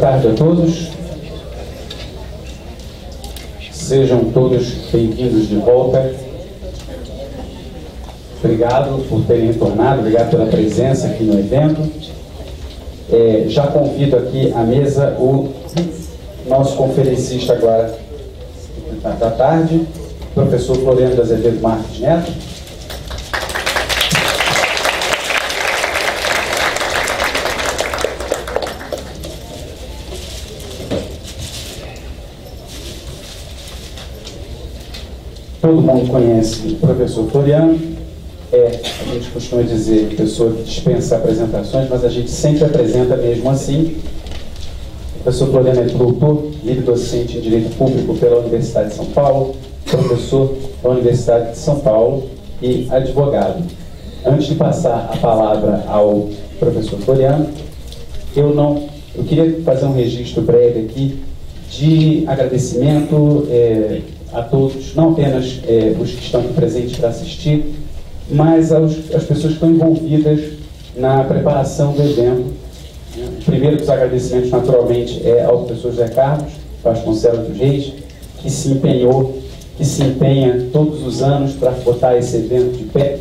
Tarde a todos. Sejam todos bem-vindos de volta. Obrigado por terem retornado, obrigado pela presença aqui no evento. É, já convido aqui à mesa o nosso conferencista agora da tarde, professor Floriano Azevedo Marques Neto. Todo mundo conhece o professor Floriano, é, a gente costuma dizer, pessoa que dispensa apresentações, mas a gente sempre apresenta mesmo assim. O professor Floriano é doutor, livre docente em Direito Público pela Universidade de São Paulo, professor da Universidade de São Paulo e advogado. Antes de passar a palavra ao professor Floriano, eu não, eu queria fazer um registro breve aqui de agradecimento é, a todos, não apenas é, os que estão aqui presentes para assistir, mas aos, as pessoas que estão envolvidas na preparação do evento. O primeiro dos agradecimentos, naturalmente, é ao professor José Carlos Vasconcelos dos Reis, que se empenhou, que se empenha todos os anos para botar esse evento de pé.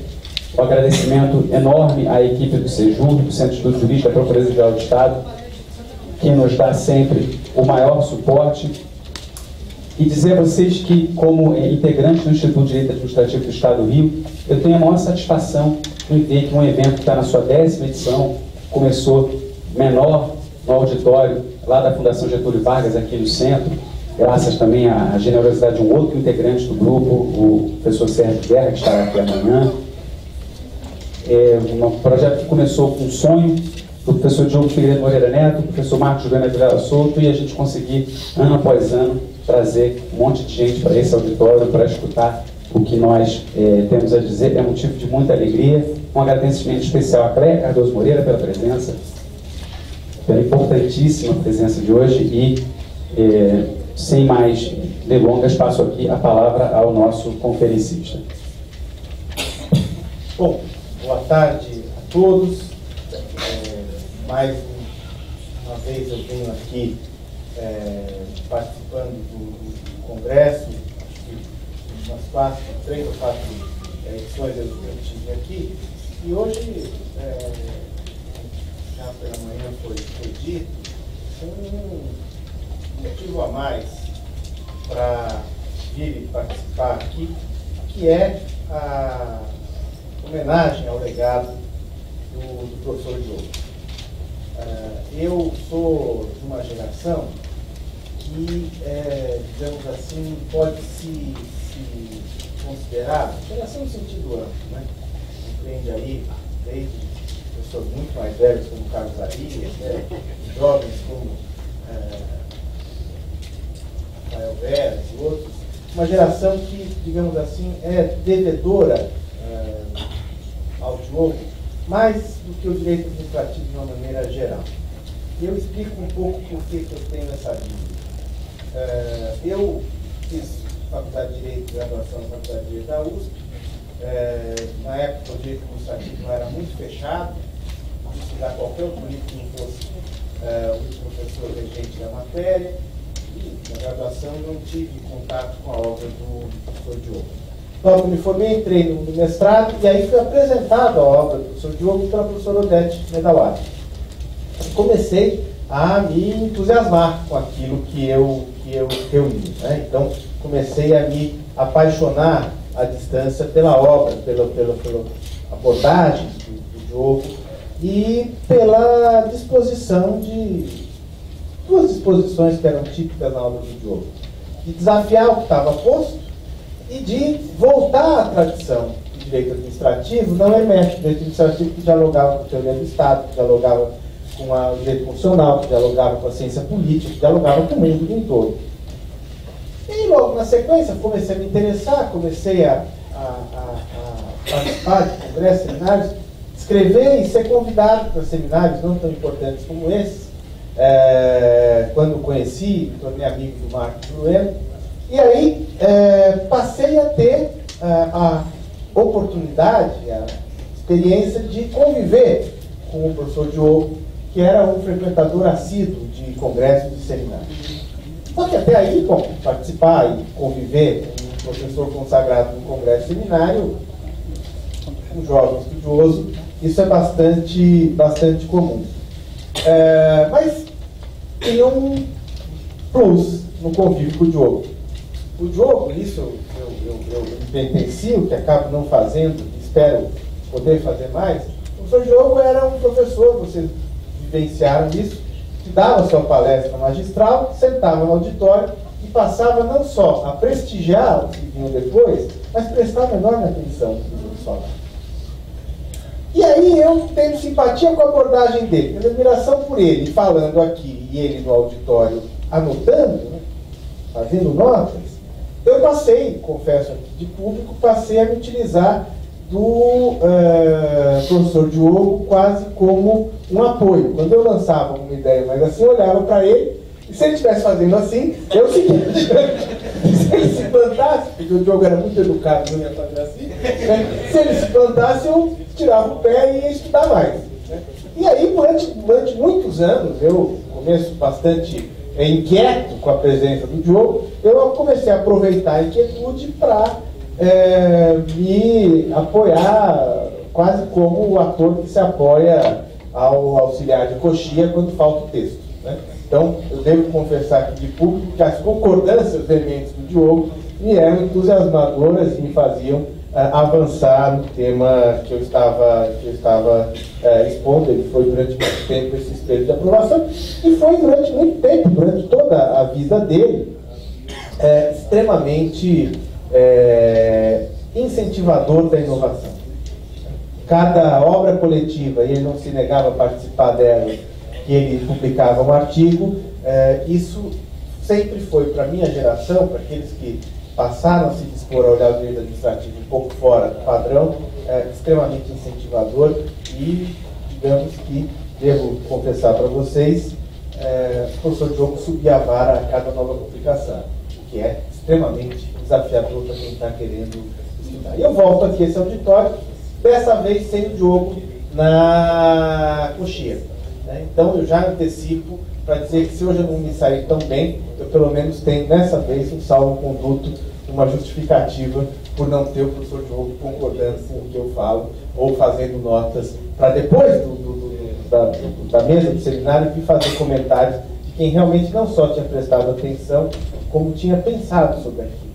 Um agradecimento enorme à equipe do SEJUR, do Centro de Estudos Jurídicos da Procuradoria-Geral do Estado, que nos dá sempre o maior suporte e dizer a vocês que, como é, integrante do Instituto de Direito Administrativo do Estado do Rio, eu tenho a maior satisfação em ver que um evento que está na sua décima edição, começou menor no auditório lá da Fundação Getúlio Vargas, aqui no centro, graças também à generosidade de um outro integrante do grupo, o professor Sérgio Guerra, que estará aqui amanhã. É um projeto que começou com um sonho do professor Diogo Figueiredo Moreira Neto, do professor Marcos Juliana Vilela Souto, e a gente conseguir, ano após ano, trazer um monte de gente para esse auditório para escutar o que nós eh, temos a dizer. É motivo de muita alegria. Um agradecimento especial a Cléia Cardoso Moreira pela presença, pela importantíssima presença de hoje e, eh, sem mais delongas, passo aqui a palavra ao nosso conferencista. Bom, boa tarde a todos. É, mais uma vez eu venho aqui é, participando do, do, Congresso, acho que umas quatro, três ou quatro é, edições eu, tive aqui, e hoje, é, já pela manhã foi, foi dito, um motivo a mais para vir participar aqui, que é a homenagem ao legado do, do professor Diogo. Uh, eu sou de uma geração que, é, digamos assim, pode se, se considerar, geração no sentido amplo, né? Compreende aí desde pessoas muito mais velhas como Carlos Arias, né? jovens como é, Rafael Veras e outros, uma geração que, digamos assim, é devedora é, ao Diogo mais do que o direito administrativo de uma maneira geral. E eu explico um pouco por que eu tenho essa dúvida. É, eu fiz faculdade de Direito, graduação na faculdade de Direito da USP. É, na época, o direito administrativo era muito fechado, de estudar qualquer outro livro que não fosse é, o professor regente da matéria. E na graduação não tive contato com a obra do professor Diogo. Logo me formei, entrei no mestrado e aí fui apresentado a obra do professor Diogo pela professora Odete Medawari. Comecei a me entusiasmar com aquilo que eu, que eu, li. Né? Então, comecei a me apaixonar à distância pela obra, pela, pela, pela abordagem do, do jogo e pela disposição de duas disposições que eram típicas na obra do Diogo. De desafiar o que estava posto e de voltar à tradição do direito administrativo não emerge, o direito administrativo que dialogava com o teoria do Estado, que dialogava com a, direito constitucional, que dialogava com a ciência política, que dialogava com o mundo do entorno. E logo na sequência comecei a me interessar, comecei a, a, a, a participar de congressos, seminários, escrever e ser convidado para seminários não tão importantes como esses. É, quando conheci, tornei amigo do Marcos Brueno, e aí é, passei a ter é, a oportunidade, a experiência de conviver com o professor Diogo que era um frequentador assíduo de congressos e seminários. Só que até aí, bom, participar e conviver com um professor consagrado no congresso e seminário, um jovem estudioso, isso é bastante, bastante comum. É, mas tem um plus no convívio com o Diogo. O Diogo, isso eu, eu, eu, eu me pentencio, que acabo não fazendo, espero poder fazer mais. O professor Diogo era um professor, vocês vivenciaram isso, que dava sua palestra magistral, sentava no auditório e passava não só a prestigiar o que vinham depois, mas prestava enorme atenção no que falavam. E aí eu tenho simpatia com a abordagem dele, tenho admiração por ele falando aqui e ele no auditório anotando, né, fazendo notas. Eu passei, confesso aqui de público, passei a me utilizar do uh, professor Diogo quase como um apoio. Quando eu lançava uma ideia mais assim, eu olhava para ele, e se ele estivesse fazendo assim, é o seguinte, se ele se plantasse, porque o Diogo era muito educado, não ia fazer assim, né? se ele se plantasse, eu tirava o pé e ia estudar mais. Né? E aí, durante, durante muitos anos, eu começo bastante é, inquieto com a presença do Diogo, eu comecei a aproveitar a inquietude para é, me apoiar quase como o ator que se apoia ao auxiliar de coxia quando falta o texto. Né? Então, eu devo confessar aqui de público que as concordâncias veementes do Diogo me eram entusiasmadoras e me faziam uh, avançar no tema que eu estava, que eu estava uh, expondo. Ele foi durante muito tempo esse espelho de aprovação e foi durante muito tempo, durante toda a vida dele, uh, extremamente incentivador da inovação. Cada obra coletiva, e ele não se negava a participar dela, que ele publicava um artigo, isso sempre foi para a minha geração, para aqueles que passaram a se dispor a olhar o direito administrativo um pouco fora do padrão, é extremamente incentivador e, digamos que, devo confessar para vocês, é, o professor Diogo subia a vara a cada nova publicação, o que é extremamente desafiador para quem está querendo estudar. E eu volto aqui a esse auditório, dessa vez sem o Diogo na coxinha. Né? Então eu já antecipo para dizer que se hoje eu não me sair tão bem, eu pelo menos tenho nessa vez um salvo-conduto uma justificativa por não ter o professor Diogo concordando com o que eu falo ou fazendo notas para depois do, do, do, da, da, mesa do seminário vir fazer comentários de quem realmente não só tinha prestado atenção, como tinha pensado sobre aquilo.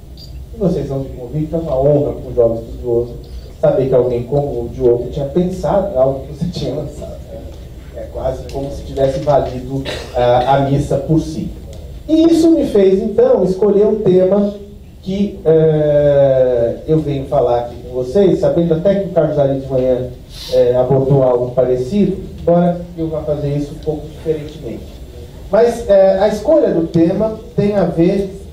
E vocês vão de convite, é uma honra para um jovem estudioso saber que alguém como o Diogo tinha pensado em algo que você tinha lançado. É, é quase como se tivesse valido uh, a missa por si. E isso me fez, então, escolher um tema que uh, eu venho falar aqui com vocês, sabendo até que o Carlos Ari de manhã uh, abordou algo parecido, embora eu vá fazer isso um pouco diferentemente. Mas uh, a escolha do tema tem a ver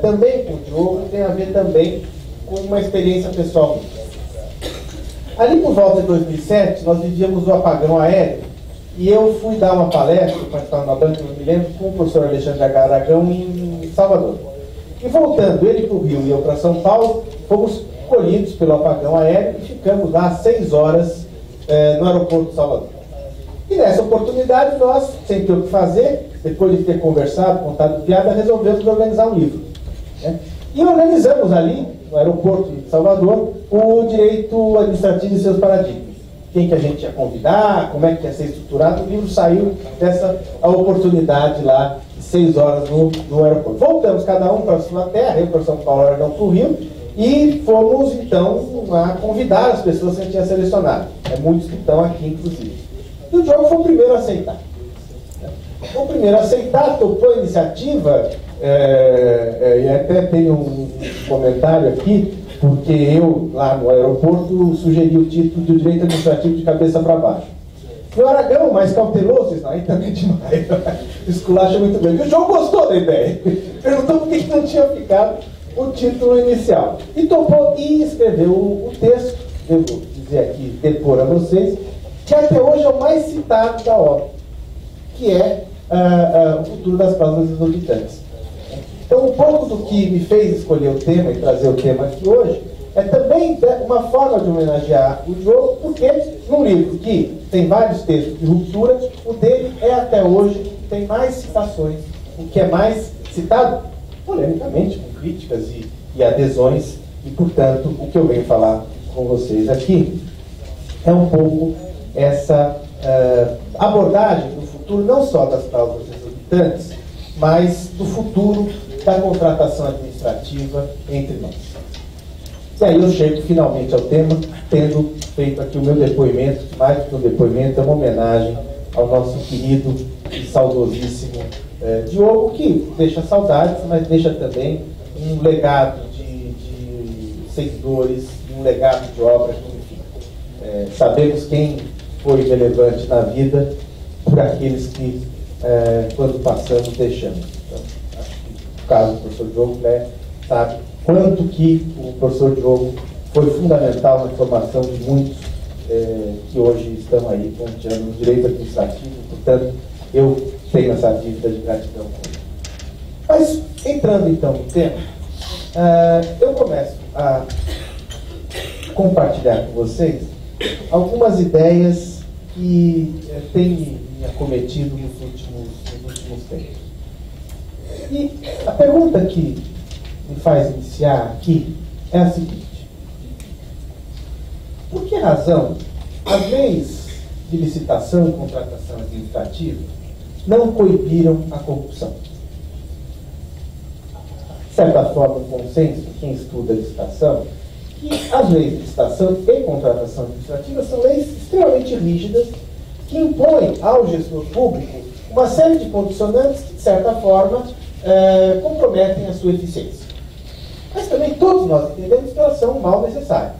também com o Diogo, tem a ver também com uma experiência pessoal Ali por volta de 2007, nós vivíamos o apagão aéreo e eu fui dar uma palestra, participar numa banca, não me lembro, com o professor Alexandre Aragão em Salvador. E voltando, ele para o Rio e eu para São Paulo, fomos colhidos pelo apagão aéreo e ficamos lá seis horas eh, no aeroporto de Salvador. E nessa oportunidade, nós, sem ter o que fazer, depois de ter conversado, contado piada, resolvemos organizar um livro. Né? E organizamos ali, no aeroporto de Salvador, o direito administrativo e seus paradigmas. Quem que a gente ia convidar, como é que ia ser estruturado. O livro saiu dessa oportunidade lá seis horas no, no aeroporto. Voltamos cada um para a sua terra, eu para São Paulo, não para o Rio, e fomos então a convidar as pessoas que a gente tinha selecionado. É muitos que estão aqui, inclusive. E o Diogo foi o primeiro a aceitar. O primeiro aceitar, topou a iniciativa, é, é, e até tem um comentário aqui, porque eu, lá no aeroporto, sugeri o título de Direito Administrativo de Cabeça para Baixo. O Aragão, mais cauteloso, isso aí também é demais. Esculacha muito bem. O João gostou da ideia. Perguntou por que não tinha ficado o título inicial. E topou e escreveu o, texto, devo dizer aqui, depor a vocês, que até hoje é o mais citado da obra, que é uh, uh, o futuro das cláusulas exorbitantes. Então, um pouco do que me fez escolher o tema e trazer o tema aqui hoje é também uma forma de homenagear o Diogo, porque num livro que tem vários textos de ruptura, o dele é até hoje, tem mais citações, o que é mais citado, polemicamente, com críticas e, e adesões, e portanto, o que eu venho falar com vocês aqui é um pouco essa uh, abordagem do futuro, não só das causas exorbitantes, mas do futuro da contratação administrativa entre nós. E aí eu chego finalmente ao tema, tendo feito aqui o meu depoimento, mais do que um depoimento, é uma homenagem ao nosso querido e saudosíssimo eh, Diogo, que deixa saudades, mas deixa também um legado de, de seguidores, um legado de obras, enfim. Eh, sabemos quem foi relevante na vida por aqueles que, eh, quando passamos, deixamos. Então, acho que o caso do professor Diogo né, sabe quanto que o professor Diogo foi fundamental na formação de muitos é, que hoje estão aí ponteando no direito administrativo, portanto, eu tenho essa dívida de gratidão com ele. Mas, entrando então no tema, uh, eu começo a compartilhar com vocês algumas ideias que uh, têm me acometido nos últimos, nos últimos tempos. E a pergunta que me faz iniciar aqui é a seguinte: por que razão as leis de licitação e contratação administrativa não coibiram a corrupção? De certa forma, o consenso, quem estuda a licitação, que as leis de licitação e contratação administrativa são leis extremamente rígidas que impõem ao gestor público uma série de condicionantes que, de certa forma, eh, comprometem a sua eficiência. Mas também todos nós entendemos que elas são um mal necessário.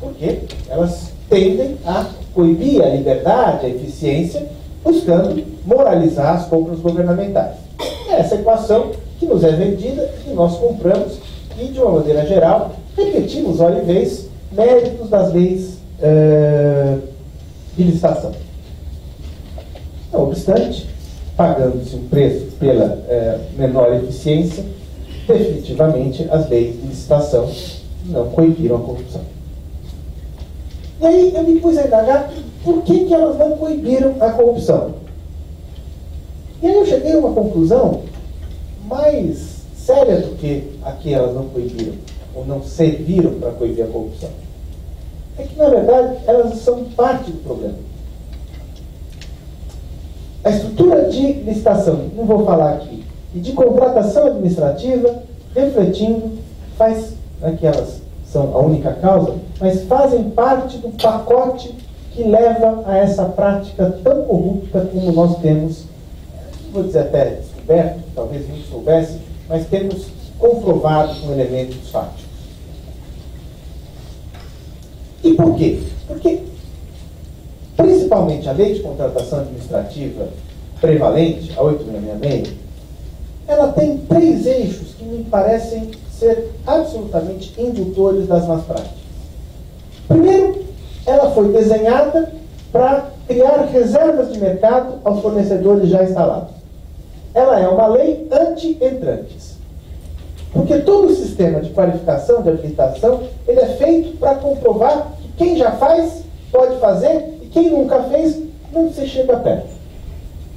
Porque elas tendem a coibir a liberdade, a eficiência, buscando moralizar as compras governamentais. É essa equação que nos é vendida, que nós compramos e, de uma maneira geral, repetimos, olha e vez, méritos das leis uh, de licitação. Não obstante, pagando-se um preço pela uh, menor eficiência, definitivamente as leis de licitação não coibiram a corrupção. E aí eu me pus a indagar por que, que elas não coibiram a corrupção. E aí eu cheguei a uma conclusão mais séria do que a que elas não coibiram, ou não serviram para coibir a corrupção. É que, na verdade, elas são parte do problema. A estrutura de licitação, não vou falar aqui, e de contratação administrativa, refletindo, faz né, que elas são a única causa, mas fazem parte do pacote que leva a essa prática tão corrupta como nós temos, vou dizer até descoberto, talvez não soubesse, mas temos comprovado com elementos fáticos. E por quê? Porque, principalmente a lei de contratação administrativa prevalente, a 8666, ela tem três eixos que me parecem ser absolutamente indutores das más práticas. Primeiro, ela foi desenhada para criar reservas de mercado aos fornecedores já instalados. Ela é uma lei anti-entrantes. Porque todo o sistema de qualificação, de habilitação, ele é feito para comprovar que quem já faz pode fazer quem nunca fez não se chega perto.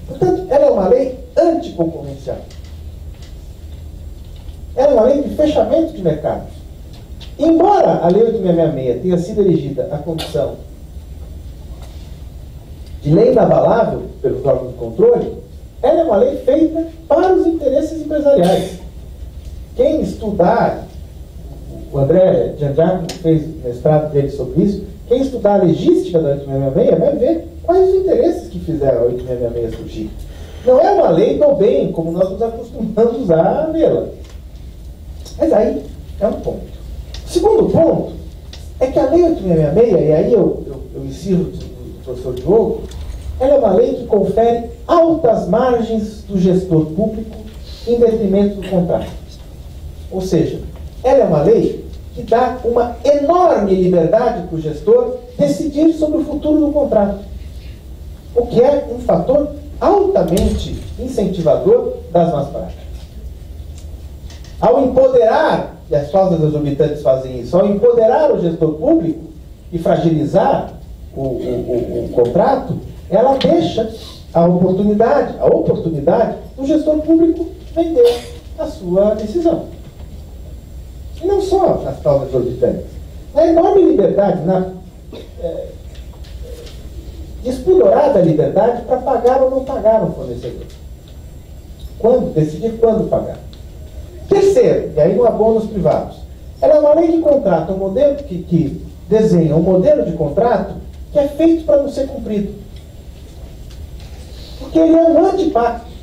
Portanto, ela é uma lei anticoncorrencial era uma lei de fechamento de mercados. Embora a Lei 8666 tenha sido elegida a condição de lei inabalável pelos órgãos de controle, ela é uma lei feita para os interesses empresariais. Quem estudar, o André Giangiacomo fez mestrado dele sobre isso, quem estudar a legística da 8666 vai ver quais os interesses que fizeram a 8666 surgir. Não é uma lei do bem, como nós nos acostumamos a vê-la. Mas aí é um ponto. O segundo ponto é que a Lei 866, e aí eu, eu, eu ensino o professor Diogo, ela é uma lei que confere altas margens do gestor público em detrimento do contrato. Ou seja, ela é uma lei que dá uma enorme liberdade para o gestor decidir sobre o futuro do contrato. O que é um fator altamente incentivador das más práticas. Ao empoderar e as cláusulas exorbitantes fazem isso, ao empoderar o gestor público e fragilizar o, o, o, o contrato, ela deixa a oportunidade, a oportunidade do gestor público vender a sua decisão. Não só nas cláusulas exorbitantes. A enorme liberdade, na é, despudorada liberdade para pagar ou não pagar um fornecedor. Quando? Decidir quando pagar. Terceiro, e aí há bônus privados. Ela é uma lei de contrato, um modelo que, que desenha um modelo de contrato que é feito para não ser cumprido. Porque ele é um antipacto.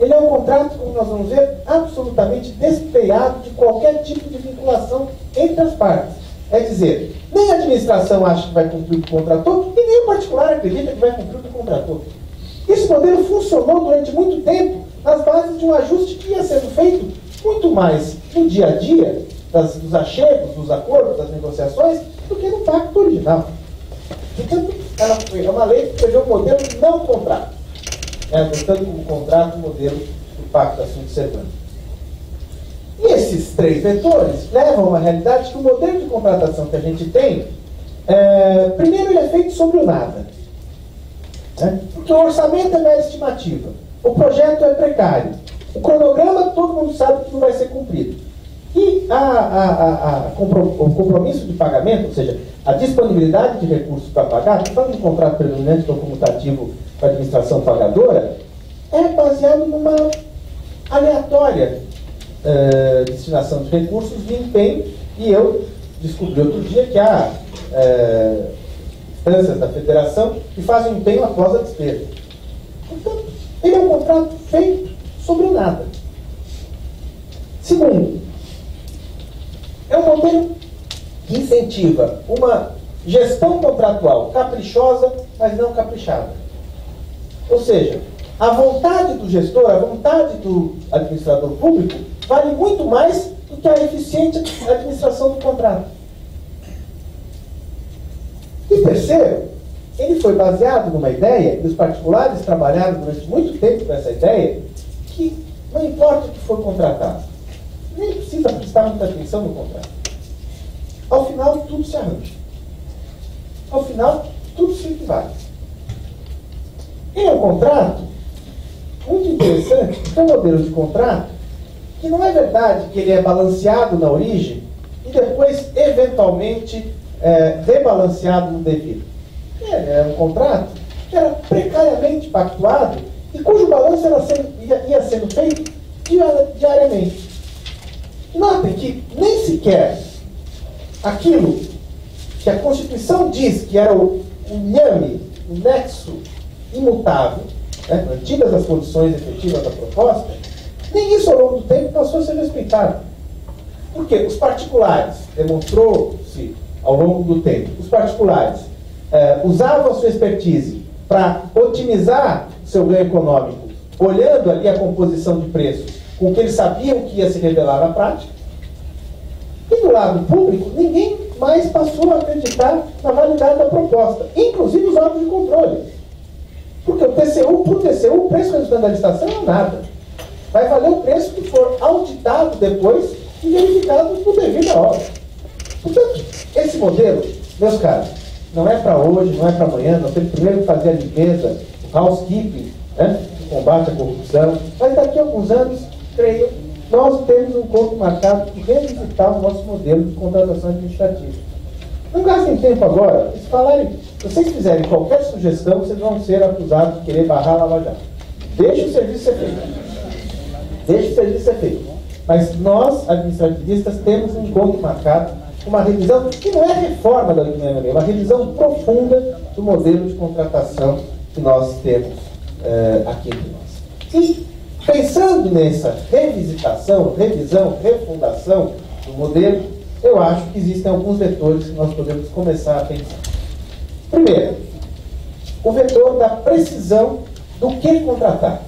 Ele é um contrato, como nós vamos ver, absolutamente despeado de qualquer tipo de vinculação entre as partes. É dizer, nem a administração acha que vai cumprir o que contratou, e nem o particular acredita que vai cumprir o que contratou. Esse modelo funcionou durante muito tempo nas bases de um ajuste que ia sendo feito muito mais no dia a dia, das, dos achegos, dos acordos, das negociações, do que no pacto original. Portanto, ela foi, é uma lei que pegou o modelo não contrato, adotando como contrato o modelo do pacto da de Servando. E esses três vetores levam a uma realidade que o modelo de contratação que a gente tem, é, primeiro ele é feito sobre o nada. Né? Porque o orçamento é mera estimativa, o projeto é precário, o cronograma todo mundo sabe que não vai ser cumprido. E a, a, a, o compromisso de pagamento, ou seja, a disponibilidade de recursos para pagar, falando de contrato predominante ou comutativo a administração pagadora, é baseado numa aleatória uh, destinação de recursos de empenho, e eu descobri outro dia que há uh, instâncias da federação que fazem empenho após a despesa. Portanto, ele é um contrato feito sobre nada. Segundo, é um modelo que incentiva uma gestão contratual caprichosa, mas não caprichada. Ou seja, a vontade do gestor, a vontade do administrador público vale muito mais do que a eficiente administração do contrato. E terceiro, ele foi baseado numa ideia, e os particulares trabalharam durante muito tempo com essa ideia, que não importa o que for contratado, nem precisa prestar muita atenção no contrato. Ao final, tudo se arranja. Ao final, tudo se equivale. E um contrato, muito interessante, é um modelo de contrato que não é verdade que ele é balanceado na origem e depois, eventualmente, é, rebalanceado no devido. É, é um contrato que era precariamente pactuado e cujo balanço era sendo, ia, ia sendo feito diariamente. Notem que nem sequer aquilo que a Constituição diz que era o, o nhame, o nexo imutável, né, mantidas as condições efetivas da proposta, nem isso ao longo do tempo passou a ser respeitado. Porque os particulares, demonstrou-se ao longo do tempo, os particulares eh, usavam a sua expertise para otimizar seu ganho econômico, olhando ali a composição de preços com o que eles sabiam que ia se revelar na prática. E do lado público, ninguém mais passou a acreditar na validade da proposta, inclusive os órgãos de controle. Porque o TCU, por TCU, o preço da licitação é nada. Vai valer o preço que for auditado depois e verificado por devido à obra. Portanto, esse modelo, meus caros, não é para hoje, não é para amanhã, nós temos primeiro que fazer a limpeza, o housekeeping, né, combate à corrupção, mas daqui a alguns anos, creio, nós temos um ponto marcado de revisitar o nosso modelo de contratação administrativa. Não gastem tempo agora, se falarem, se vocês fizerem qualquer sugestão, vocês vão ser acusados de querer barrar a Lava Jato. O serviço ser feito. Deixe o serviço ser feito. Mas nós, administrativistas, temos um encontro marcado, uma revisão, que não é reforma da lei, é uma revisão profunda do modelo de contratação que nós temos eh, aqui entre nós. E Pensando nessa revisitação, revisão, refundação do modelo, eu acho que existem alguns vetores que nós podemos começar a pensar. Primeiro, o vetor da precisão do que contratar.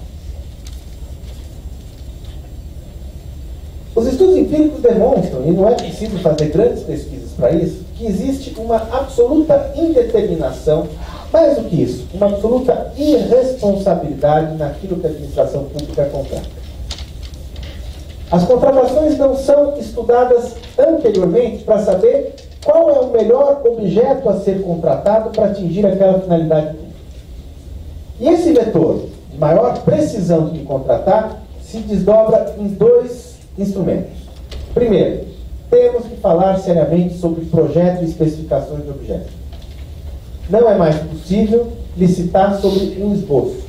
Os estudos empíricos demonstram, e não é preciso fazer grandes pesquisas para isso, que existe uma absoluta indeterminação mais do que isso, uma absoluta irresponsabilidade naquilo que a administração pública contrata. As contratações não são estudadas anteriormente para saber qual é o melhor objeto a ser contratado para atingir aquela finalidade. E esse vetor de maior precisão de contratar se desdobra em dois instrumentos. Primeiro, temos que falar seriamente sobre projeto e especificações de objetos. Não é mais possível licitar sobre um esboço,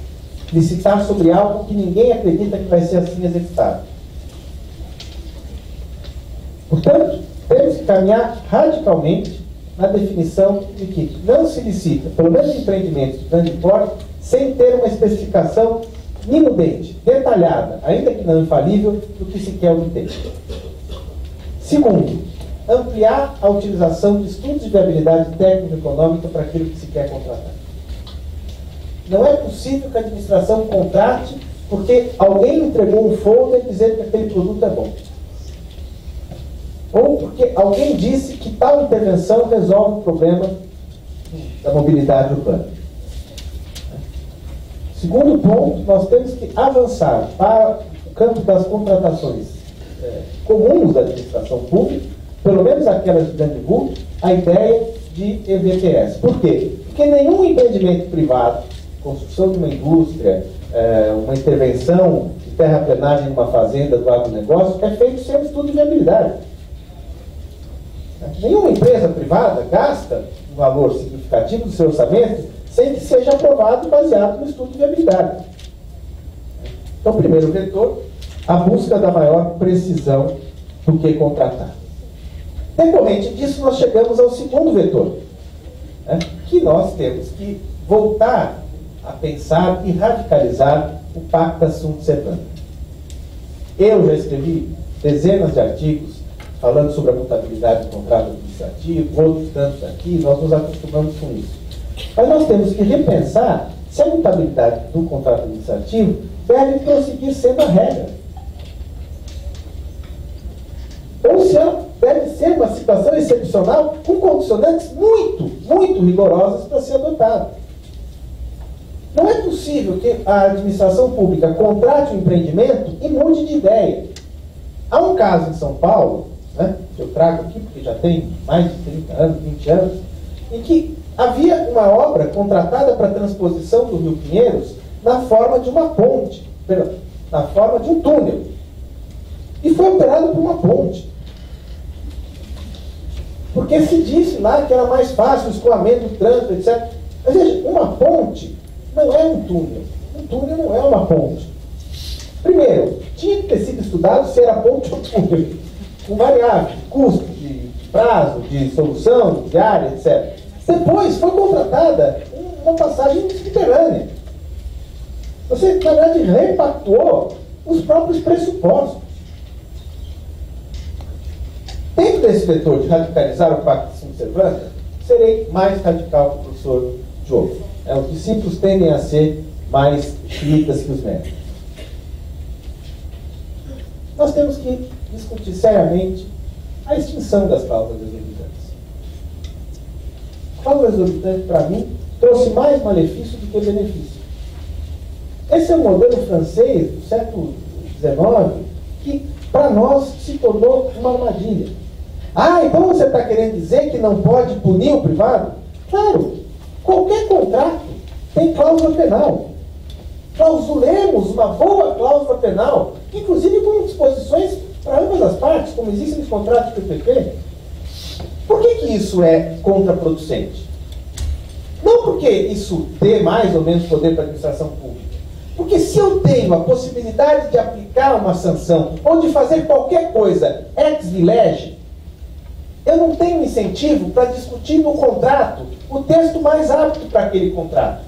licitar sobre algo que ninguém acredita que vai ser assim executado. Portanto, temos que caminhar radicalmente na definição de que não se licita, pelo menos empreendimentos de grande porte, sem ter uma especificação minudente, detalhada, ainda que não infalível, do que se quer obter. Segundo, ampliar a utilização de estudos de viabilidade técnica e econômica para aquilo que se quer contratar. Não é possível que a administração contrate porque alguém entregou um folder dizendo que aquele produto é bom. Ou porque alguém disse que tal intervenção resolve o problema da mobilidade urbana. Segundo ponto, nós temos que avançar para o campo das contratações é, comuns da administração pública, pelo menos aquelas de grande vulto, a ideia de EVTS. Por quê? Porque nenhum empreendimento privado, construção de uma indústria, é, uma intervenção de terraplenagem numa fazenda do agronegócio, é feito sem estudo de viabilidade. Nenhuma empresa privada gasta um valor significativo do seu orçamento sem que seja aprovado baseado no estudo de viabilidade. Então, primeiro vetor, a busca da maior precisão do que contratar. Decorrente disso, nós chegamos ao segundo vetor, né, que nós temos que voltar a pensar e radicalizar o Pacta Sunt Servanda. Eu já escrevi dezenas de artigos falando sobre a mutabilidade do contrato administrativo, outros tantos aqui, nós nos acostumamos com isso. Mas nós temos que repensar se a mutabilidade do contrato administrativo deve prosseguir sendo a regra. Ou se ela deve ser uma situação excepcional com condicionantes muito, muito rigorosas para ser adotada. Não é possível que a administração pública contrate um empreendimento e mude de ideia. Há um caso em São Paulo, né, que eu trago aqui, porque já tem mais de 30 anos, 20 anos, em que havia uma obra contratada para transposição do Rio Pinheiros na forma de uma ponte, perdão, na forma de um túnel. E foi operado por uma ponte. Porque se disse lá que era mais fácil o escoamento trânsito, etc. Mas veja, uma ponte não é um túnel. Um túnel não é uma ponte. Primeiro, tinha que ter sido estudado se era ponte ou túnel. Com variável, custo, de prazo, de solução, de área, etc. Depois foi contratada uma passagem subterrânea. Você, na verdade, repactuou os próprios pressupostos. Dentro desse vetor de radicalizar o pacto de Servanda, serei mais radical que o professor Diogo. É, os discípulos tendem a ser mais chiitas que os médicos. Nós temos que discutir seriamente a extinção das cláusulas cláusula exorbitante, para mim, trouxe mais malefício do que benefício. Esse é um modelo francês do século XIX que, para nós, se tornou uma armadilha. Ah, então você está querendo dizer que não pode punir o privado? Claro, qualquer contrato tem cláusula penal. Clausulemos uma boa cláusula penal, inclusive com disposições para ambas as partes, como existem nos contratos PPP. Por que, que isso é contraproducente? Não porque isso dê mais ou menos poder para a administração pública. Porque se eu tenho a possibilidade de aplicar uma sanção ou de fazer qualquer coisa ex lege, eu não tenho incentivo para discutir no contrato o texto mais apto para aquele contrato.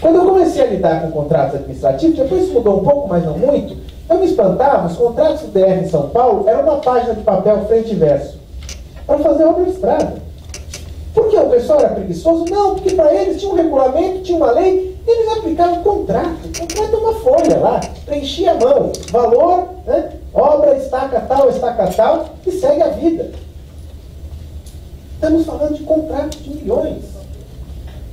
Quando eu comecei a lidar com contratos administrativos, depois isso mudou um pouco, mas não muito, eu me espantava, os contratos do DR em São Paulo eram uma página de papel frente e verso para fazer obra de estrada. Por que o pessoal era preguiçoso? Não, porque para eles tinha um regulamento, tinha uma lei, eles aplicavam contrato. Contrato é uma folha lá, preenchia a mão, valor, né? obra, estaca tal, estaca tal, e segue a vida. Estamos falando de contratos de milhões.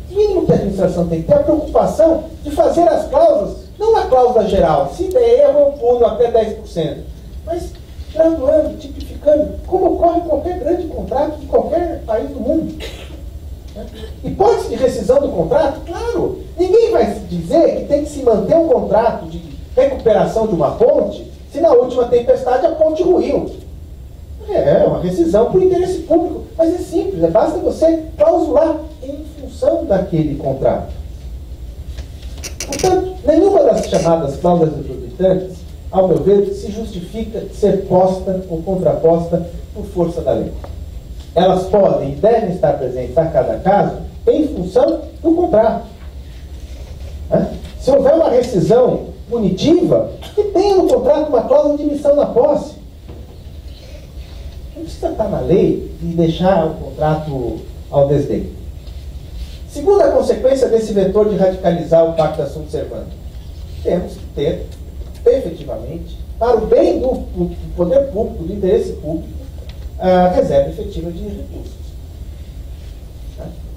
O mínimo que a administração tem que ter é a preocupação de fazer as cláusulas, não a cláusula geral, se der erro eu puno até 10%. mas graduando, tipificando, como ocorre qualquer grande contrato de qualquer país do mundo. Hipótese de rescisão do contrato? Claro, ninguém vai dizer que tem que se manter um contrato de recuperação de uma ponte se na última tempestade a ponte ruiu. É uma rescisão por interesse público, mas é simples, é basta você clausular em função daquele contrato. Portanto, nenhuma das chamadas cláusulas exorbitantes, ao meu ver, se justifica ser posta ou contraposta por força da lei. Elas podem e devem estar presentes a cada caso em função do contrato. Se houver uma rescisão punitiva, que tenha no contrato uma cláusula de emissão na posse. Não precisa estar na lei e deixar o contrato ao desdém. Segunda consequência desse vetor de radicalizar o Pacto da Sunt Servanda, temos que ter, efetivamente, para o bem do, do poder público, do interesse público, a reserva efetiva de recursos.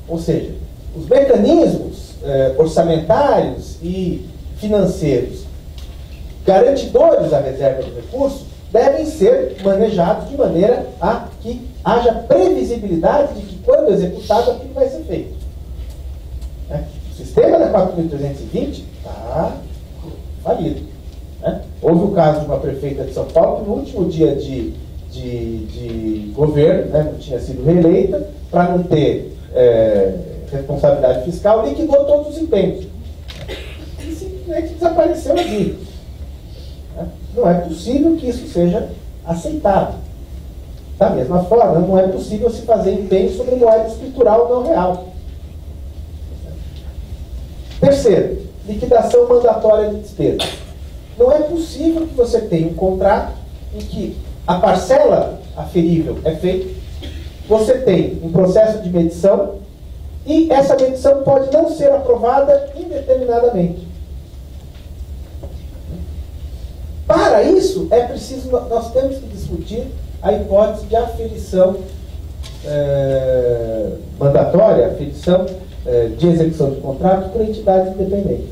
Ou seja, os mecanismos eh, orçamentários e financeiros garantidores da reserva de recursos devem ser manejados de maneira a que haja previsibilidade de que, quando executado, aquilo vai ser feito. Sistema da 4.320 está falido. Né? Houve o caso de uma prefeita de São Paulo que, no último dia de, de, de governo, né, não tinha sido reeleita, para não ter é, responsabilidade fiscal, liquidou todos os empenhos simplesmente desapareceu ali. Né? Não é possível que isso seja aceitado. Da mesma forma, não é possível se fazer empenho sobre moeda escritural não real. Terceiro, liquidação mandatória de despesa. Não é possível que você tenha um contrato em que a parcela aferível é feita, você tem um processo de medição e essa medição pode não ser aprovada indeterminadamente. Para isso, é preciso, nós temos que discutir a hipótese de aferição é, mandatória, aferição de execução de contrato por entidade independente.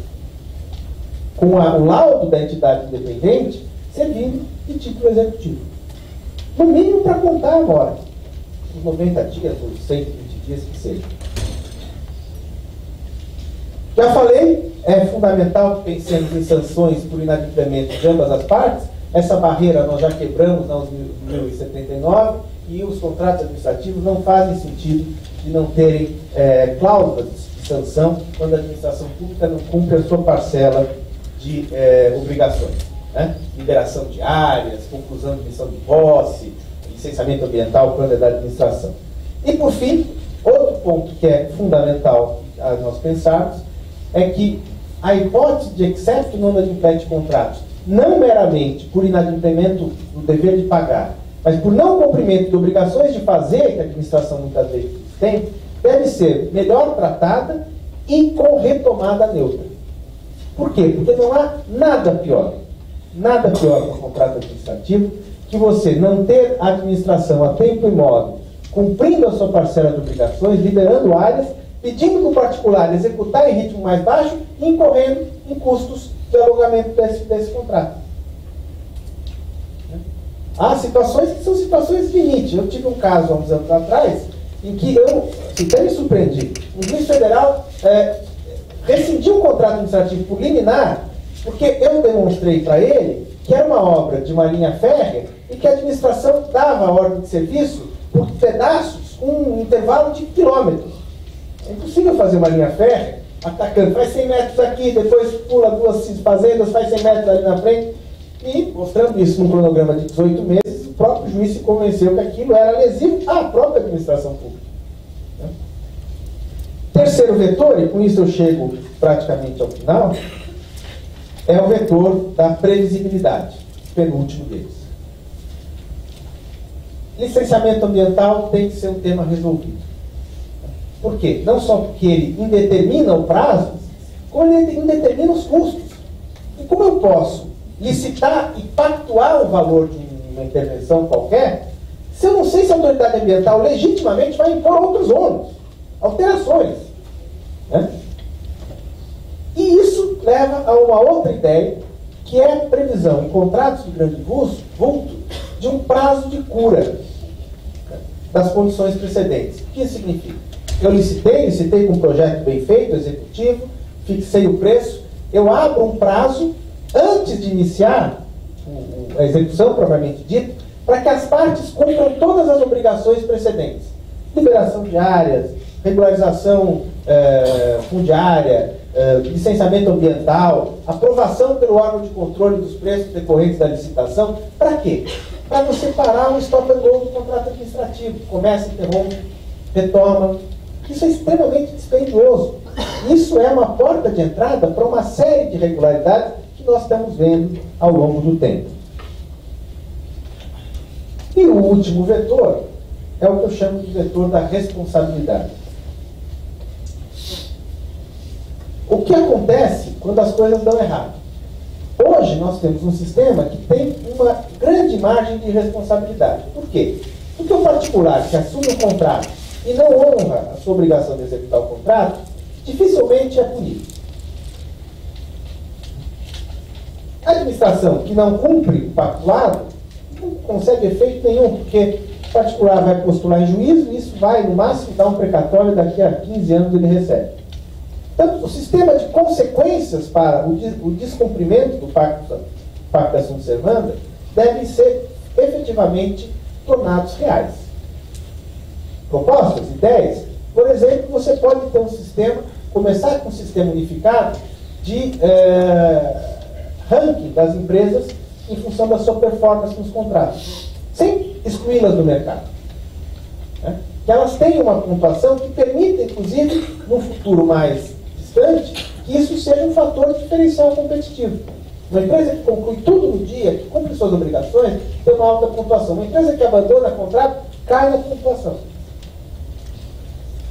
Com a, o laudo da entidade independente servindo de título executivo. No mínimo para contar agora. Os 90 dias, os 120 dias que seja. Já falei, é fundamental que pensemos em sanções por inadimplemento de ambas as partes. Essa barreira nós já quebramos na 1079 e os contratos administrativos não fazem sentido de não terem é, cláusulas de sanção quando a administração pública não cumpre a sua parcela de é, obrigações. Né? Liberação de áreas, conclusão de missão de posse, licenciamento ambiental quando é da administração. E, por fim, outro ponto que é fundamental a nós pensarmos é que a hipótese de excepto non adimplete contratos, não meramente por inadimplemento do dever de pagar, mas por não cumprimento de obrigações de fazer, que a administração muitas vezes tem, deve ser melhor tratada e com retomada neutra. Por quê? Porque não há nada pior, nada pior no contrato administrativo que você não ter a administração a tempo e modo, cumprindo a sua parcela de obrigações, liberando áreas pedindo para o particular executar em ritmo mais baixo e incorrendo em custos de alongamento desse, desse contrato. Há situações que são situações de limite. Eu tive um caso há uns anos atrás em que eu até me surpreendi. O juiz federal é, rescindiu um contrato administrativo por liminar porque eu demonstrei para ele que era uma obra de uma linha férrea e que a administração dava a ordem de serviço por pedaços um intervalo de quilômetros. É impossível fazer uma linha férrea atacando. Faz 100 metros aqui, depois pula duas fazendas, faz 100 metros ali na frente. E, mostrando isso num cronograma de 18 meses, o próprio juiz se convenceu que aquilo era lesivo à própria administração pública. Né? Terceiro vetor, e com isso eu chego praticamente ao final, é o vetor da previsibilidade, penúltimo deles. Licenciamento ambiental tem que ser um tema resolvido. Por quê? Não só porque ele indetermina o prazo, como ele indetermina os custos. E como eu posso licitar e pactuar o valor de uma intervenção qualquer, se eu não sei se a autoridade ambiental legitimamente vai impor outros ônus, alterações. Né? E isso leva a uma outra ideia, que é a previsão em contratos de grande vulto de um prazo de cura das condições precedentes. O que isso significa? Eu licitei, licitei com um projeto bem feito, executivo, fixei o preço, eu abro um prazo antes de iniciar a execução, propriamente dito, para que as partes cumpram todas as obrigações precedentes. Liberação de áreas, regularização eh, fundiária, eh, licenciamento ambiental, aprovação pelo órgão de controle dos preços decorrentes da licitação. Para quê? Para você parar um stop and go do contrato administrativo. Começa, interrompe, retoma. Isso é extremamente dispendioso. Isso é uma porta de entrada para uma série de irregularidades nós estamos vendo ao longo do tempo. E o último vetor é o que eu chamo de vetor da responsabilidade. O que acontece quando as coisas dão errado? Hoje nós temos um sistema que tem uma grande margem de responsabilidade. Por quê? Porque o particular que assume o contrato e não honra a sua obrigação de executar o contrato, dificilmente é punido. A administração que não cumpre o pactuado não consegue efeito nenhum, porque o particular vai postular em juízo e isso vai, no máximo, dar um precatório daqui a 15 anos ele recebe. Então, o sistema de consequências para o, descumprimento do Pacto, pacto da Assunção Servanda devem ser efetivamente tornados reais. Propostas, ideias? Por exemplo, você pode ter um sistema, começar com um sistema unificado de é, ranking das empresas em função da sua performance nos contratos, sem excluí-las do mercado. Né? Que elas tenham uma pontuação que permita, inclusive, no futuro mais distante, que isso seja um fator diferencial competitivo. Uma empresa que conclui tudo no dia, que cumpre suas obrigações, tem uma alta pontuação. Uma empresa que abandona contrato, cai na pontuação.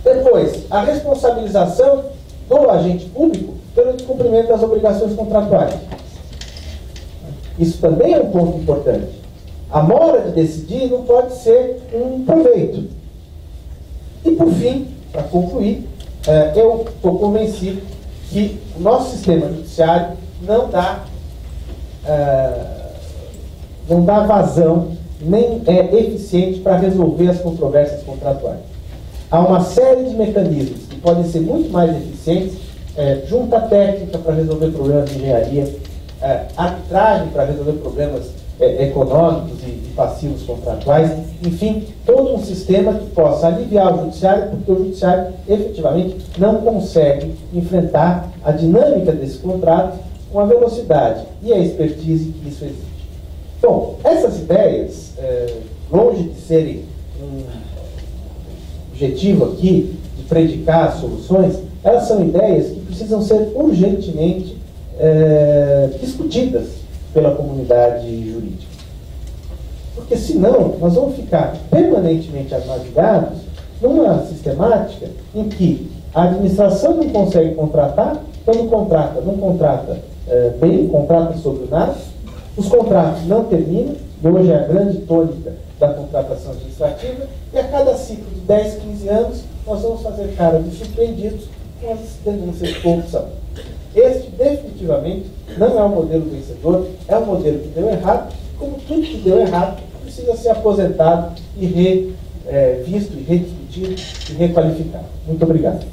Depois, a responsabilização do agente público pelo descumprimento das obrigações contratuais. Isso também é um ponto importante. A mora de decidir não pode ser um proveito. E, por fim, para concluir, é, eu estou convencido que o nosso sistema judiciário não dá, é, não dá vazão, nem é eficiente para resolver as controvérsias contratuais. Há uma série de mecanismos que podem ser muito mais eficientes, é, junta técnica para resolver problemas de engenharia, é, arbitragem para resolver problemas é, econômicos e, e, passivos contratuais, enfim, todo um sistema que possa aliviar o judiciário, porque o judiciário efetivamente não consegue enfrentar a dinâmica desse contrato com a velocidade e a expertise que isso exige. Bom, essas ideias, é, longe de serem um objetivo aqui de predicar soluções, elas são ideias que precisam ser urgentemente é, discutidas pela comunidade jurídica. Porque senão nós vamos ficar permanentemente armadilhados numa sistemática em que a administração não consegue contratar, quando contrata, não contrata é, bem, contrata sobre nada, os contratos não terminam, e hoje é a grande tônica da contratação administrativa, e a cada ciclo de 10, 15 anos nós vamos fazer cara de surpreendidos com as denúncias de corrupção. Este, definitivamente, não é um modelo vencedor, é um modelo que deu errado, como tudo que deu errado precisa ser aposentado e revisto, é, e rediscutido e requalificado. Muito obrigado.